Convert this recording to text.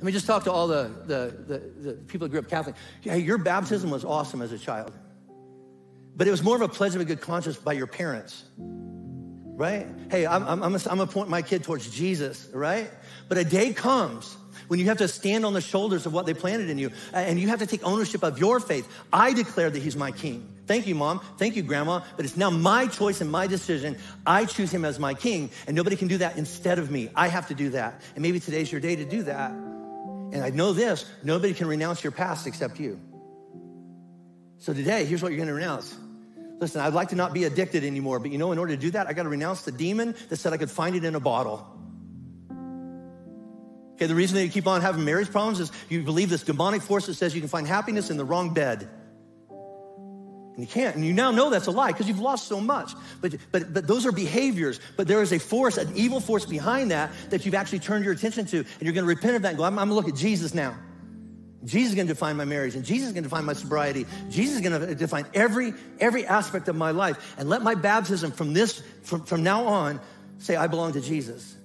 Let me just talk to all the, the, the, the people that grew up Catholic. Hey, your baptism was awesome as a child, but it was more of a pledge of a good conscience by your parents, right? Hey, I'm, I'm, I'm going to point my kid towards Jesus, right? But a day comes when you have to stand on the shoulders of what they planted in you and you have to take ownership of your faith. I declare that he's my king. Thank you, mom. Thank you, grandma. But it's now my choice and my decision. I choose him as my king, and nobody can do that instead of me. I have to do that. And maybe today's your day to do that. And I know this nobody can renounce your past except you. So today, here's what you're gonna renounce. Listen, I'd like to not be addicted anymore, but you know, in order to do that, I gotta renounce the demon that said I could find it in a bottle. Okay, the reason that you keep on having marriage problems is you believe this demonic force that says you can find happiness in the wrong bed. And you can't. And you now know that's a lie because you've lost so much. But, but, but those are behaviors. But there is a force, an evil force behind that that you've actually turned your attention to. And you're going to repent of that and go, I'm, I'm going to look at Jesus now. Jesus is going to define my marriage and Jesus is going to define my sobriety. Jesus is going to define every, every aspect of my life. And let my baptism from this, from, from now on, say, I belong to Jesus.